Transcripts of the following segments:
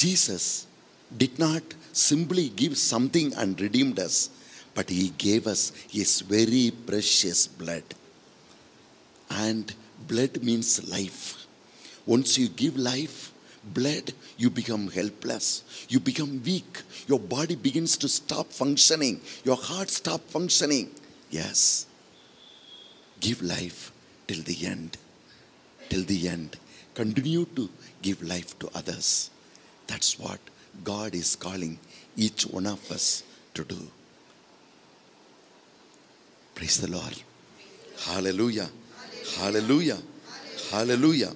Jesus did not simply give something and redeemed us, but he gave us his very precious blood. And blood means life. Once you give life, blood, you become helpless. You become weak. Your body begins to stop functioning. Your heart stop functioning. Yes. Give life till the end. Till the end. Continue to give life to others. That's what God is calling each one of us to do. Praise the Lord. Hallelujah. Hallelujah. Hallelujah.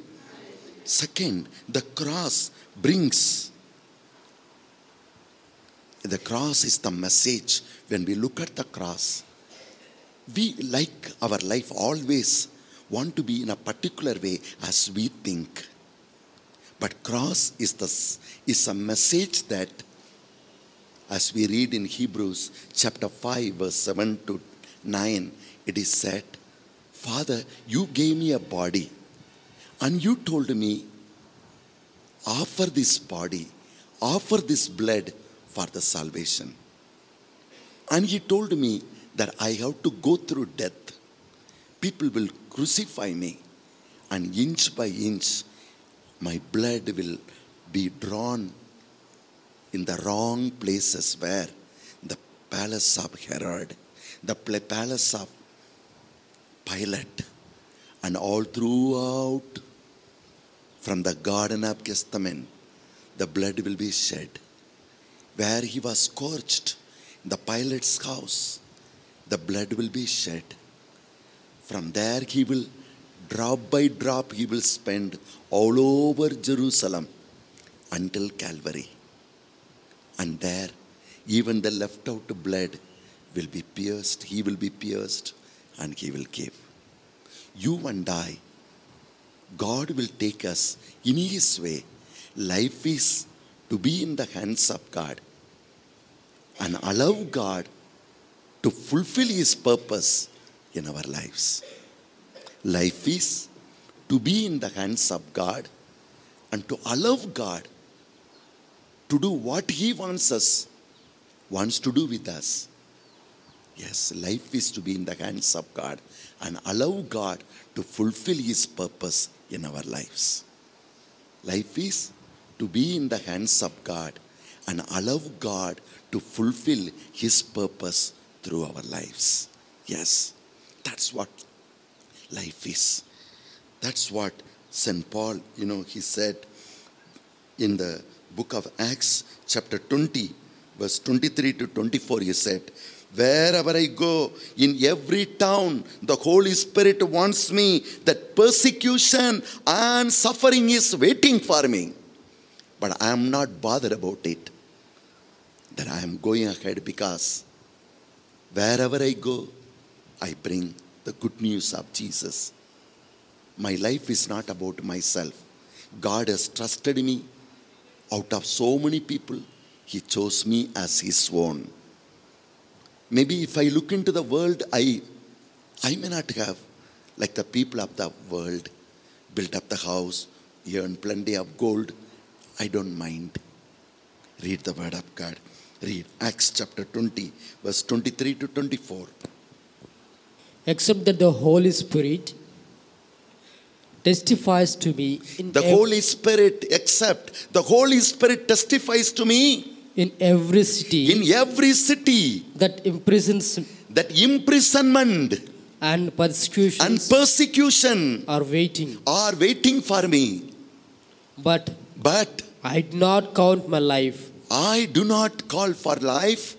Second, the cross brings. The cross is the message. When we look at the cross, we like our life always want to be in a particular way as we think. But cross is the is a message that as we read in Hebrews chapter 5 verse 7 to 9 it is said Father you gave me a body and you told me offer this body offer this blood for the salvation. And he told me that I have to go through death. People will crucify me and inch by inch my blood will be drawn in the wrong places where the palace of Herod, the palace of Pilate, and all throughout from the Garden of Gethsemane, the blood will be shed. Where he was scorched, the Pilate's house, the blood will be shed. From there, he will drop by drop he will spend all over Jerusalem until Calvary. And there, even the left out blood will be pierced, he will be pierced, and he will give. You and I, God will take us in his way. Life is to be in the hands of God and allow God to fulfill his purpose in our lives. Life is to be in the hands of God and to allow God to do what He wants us, wants to do with us. Yes, life is to be in the hands of God and allow God to fulfill His purpose in our lives. Life is to be in the hands of God and allow God to fulfill His purpose through our lives. Yes, that's what life is. That's what St. Paul, you know, he said in the book of Acts, chapter 20, verse 23 to 24, he said, Wherever I go, in every town, the Holy Spirit wants me that persecution and suffering is waiting for me. But I am not bothered about it. That I am going ahead because wherever I go, I bring the good news of Jesus. My life is not about myself. God has trusted me. Out of so many people, He chose me as His own. Maybe if I look into the world, I, I may not have, like the people of the world, built up the house, earned plenty of gold. I don't mind. Read the word of God. Read Acts chapter 20, verse 23 to 24 except that the Holy Spirit testifies to me in the Holy Spirit, except the Holy Spirit testifies to me in every city in every city that imprisons that imprisonment and persecutions and persecution are waiting. are waiting for me. But But I do not count my life I do not call for life.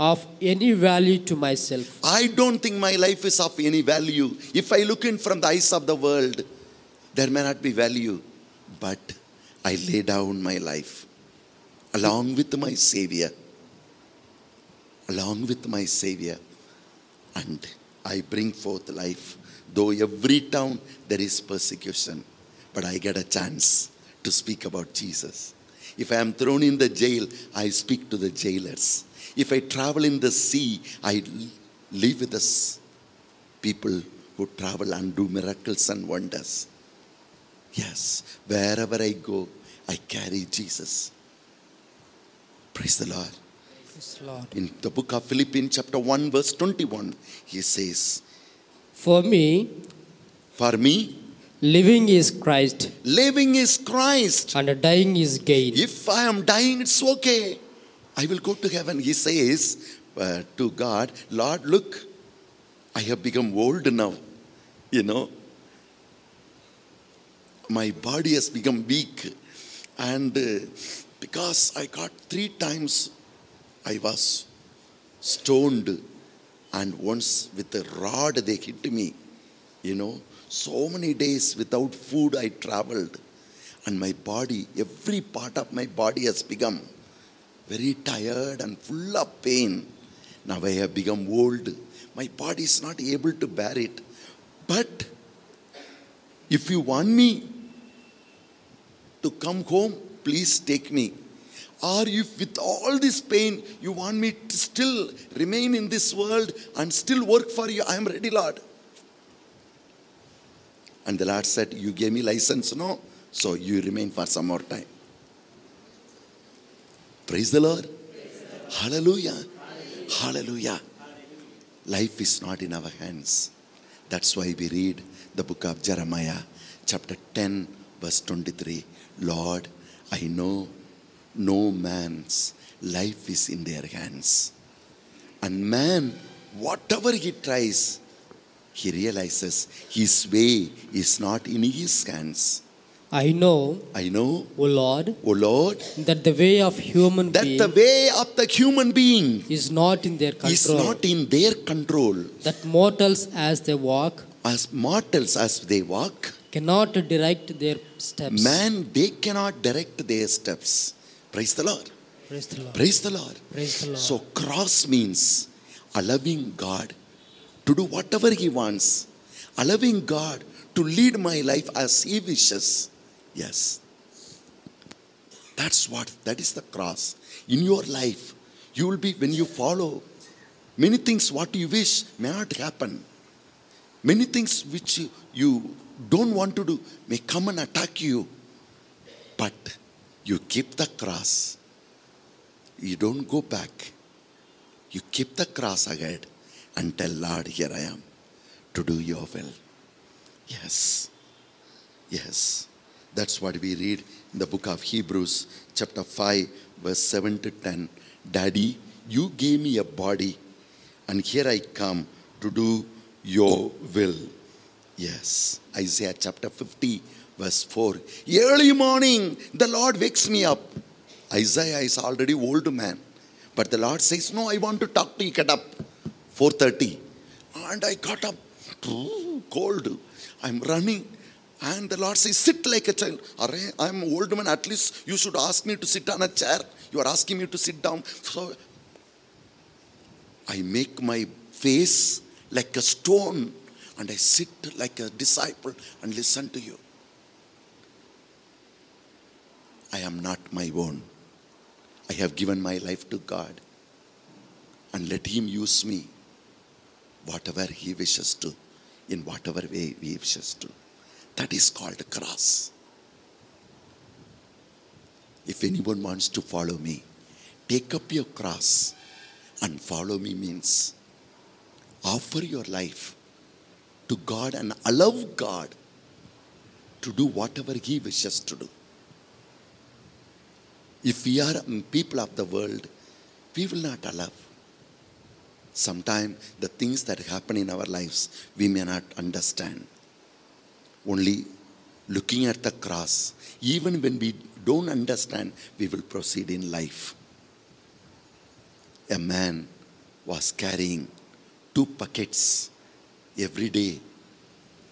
Of any value to myself, I don't think my life is of any value. If I look in from the eyes of the world, there may not be value. But I lay down my life along with my Savior. Along with my Savior. And I bring forth life. Though every town there is persecution, but I get a chance to speak about Jesus. If I am thrown in the jail, I speak to the jailers. If I travel in the sea, I live with the s- people who travel and do miracles and wonders. Yes, wherever I go, I carry Jesus. Praise the Lord. Yes, Lord. In the book of Philippians, chapter 1, verse 21, he says, For me, For me, living is Christ living is Christ. and dying is gain. If I am dying, it's okay. I will go to heaven. He says uh, to God, Lord, look, I have become old now. You know, my body has become weak. And uh, because I got three times, I was stoned. And once with a rod, they hit me. You know, so many days without food, I traveled. And my body, every part of my body has become very tired and full of pain. Now I have become old. My body is not able to bear it. But if you want me to come home, please take me. Or if with all this pain you want me to still remain in this world and still work for you, I am ready, Lord. And the Lord said, You gave me license, no? So you remain for some more time. Praise the Lord. Hallelujah. Hallelujah. Life is not in our hands. That's why we read the book of Jeremiah, chapter 10, verse 23. Lord, I know no man's life is in their hands. And man, whatever he tries, he realizes his way is not in his hands. I know, I know, O Lord, O Lord, that the way of human that being the way of the human being is not in their control. is not in their control. That mortals, as they walk, As mortals, as they walk, cannot direct their steps. man, they cannot direct their steps. Praise the Lord. Praise the Lord. Praise the Lord. Praise the Lord. So, cross means allowing God to do whatever He wants, allowing God to lead my life as He wishes. Yes. That's what, that is the cross. In your life, you will be, when you follow, many things what you wish may not happen. Many things which you, don't want to do may come and attack you. But you keep the cross. You don't go back. You keep the cross ahead and tell Lord, here I am to do your will. Yes. Yes. That's what we read in the book of Hebrews, chapter 5, verse 7 to 10. Daddy, you gave me a body, and here I come to do your will. Yes. Isaiah chapter 50, verse 4. Early morning, the Lord wakes me up. Isaiah is already old man. But the Lord says, No, I want to talk to you. Get up. 4:30. And I got up. Cold. I'm running. And the Lord says, Sit like a child. I'm an old man. At least you should ask me to sit on a chair. You are asking me to sit down. So I make my face like a stone and I sit like a disciple and listen to you. I am not my own. I have given my life to God and let Him use me whatever He wishes to, in whatever way He wishes to. That is called a cross. If anyone wants to follow me, take up your cross and follow me means offer your life to God and allow God to do whatever He wishes to do. If we are people of the world, we will not allow. Sometimes the things that happen in our lives, we may not understand. Only looking at the cross, even when we don't understand, we will proceed in life. A man was carrying two buckets every day,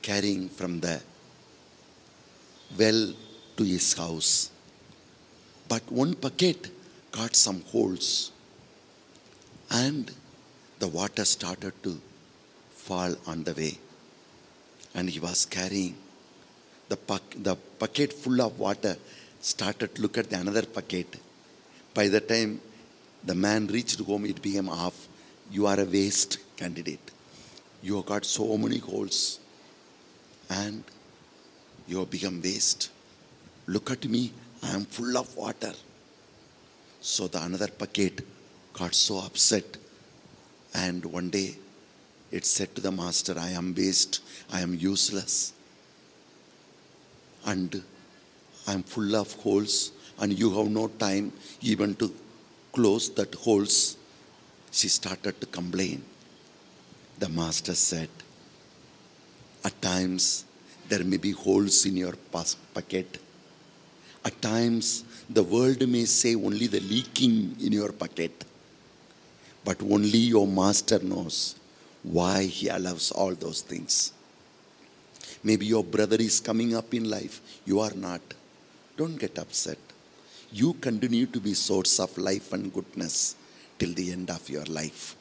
carrying from the well to his house. But one bucket got some holes, and the water started to fall on the way. And he was carrying the, buck- the bucket full of water, started to look at the another bucket. By the time the man reached home, it became half. You are a waste candidate. You have got so many holes, and you have become waste. Look at me, I am full of water. So the another bucket got so upset. And one day it said to the master, I am waste, I am useless. And I am full of holes, and you have no time even to close that holes. She started to complain. The master said, At times there may be holes in your bucket. At times the world may say only the leaking in your bucket. But only your master knows why he allows all those things. Maybe your brother is coming up in life, you are not. Don't get upset. You continue to be source of life and goodness till the end of your life.